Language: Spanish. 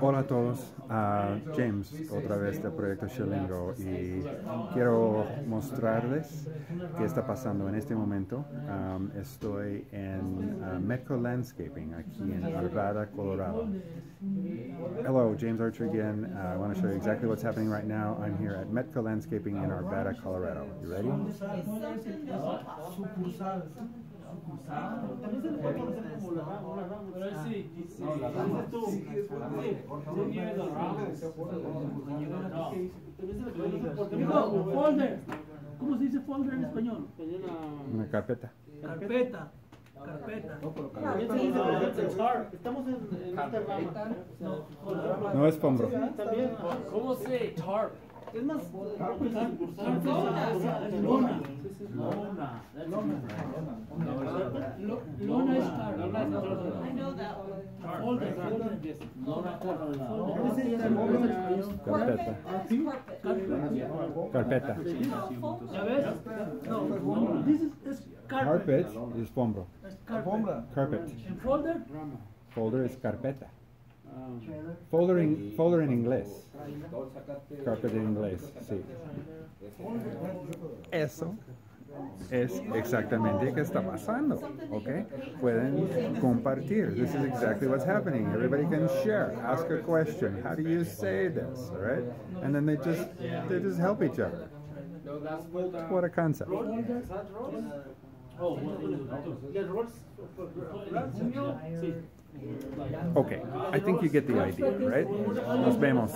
Hola a todos, Ah, James otra vez del proyecto Shilingo y quiero mostrarles qué está pasando en este momento. Um, estoy en uh, Metco Landscaping aquí en Arvada, Colorado. Hello, James Archer again. Uh, I want to show you exactly what's happening right now. I'm here at Metco Landscaping in Arvada, Colorado. You ready? Folder. ¿Cómo se dice folder en español? Una carpeta. Carpeta. Carpeta. Estamos en. No, No es también. ¿Cómo se tarp? Es más, lona. Lona. Lona es Lona es tarp. I know that one. Carpeta. Carpeta. This is, is Carpet es fombro. Carpet. Carpet. Folder, Folder es carpeta. Folder en, folder en inglés. Carpet en inglés, sí. Eso es exactamente qué está pasando, ¿ok? Pueden compartir. This is exactly what's happening. Everybody can share, ask a question. How do you say this, right? And then they just they just help each other. What a concept. Okay, I think you get the idea, right? Nos vemos.